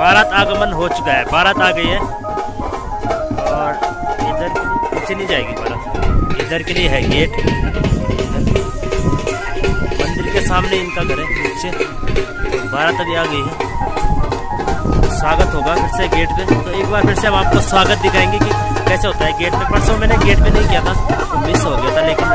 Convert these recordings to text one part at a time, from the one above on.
बारात आगमन हो चुका है। बारात आ गई है। और इधर पीछे नहीं जाएगी बारात। इधर के लिए है गेट। मंदिर के सामने इनका घर है पीछे बारात अभी आ गई है। स्वागत होगा फिर से गेट पे। तो एक बार फिर से हम आपको स्वागत दिखाएँगे कि कैसे होता है गेट पे। परसों मैंने गेट पे नहीं किया था तो मिस हो गया था, लेकिन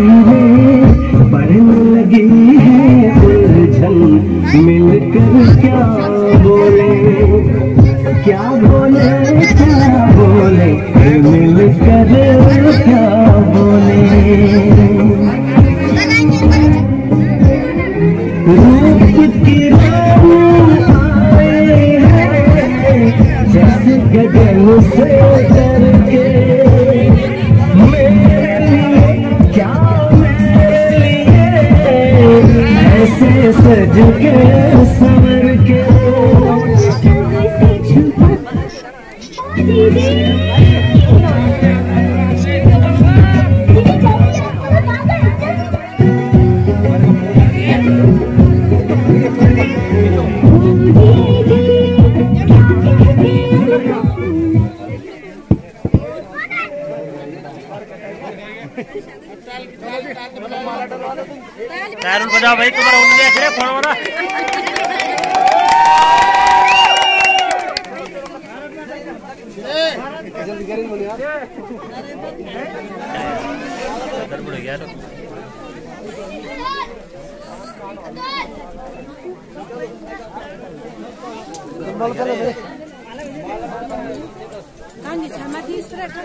हाईवे बढ़ने लगी है उलझन मिलकर क्या बोले? क्या बोले? क्या बोले? मिलकर क्या बोले रूप की जैसे गगन से डर के के सवर भाई तुम्हारा यार। की इस तरह कर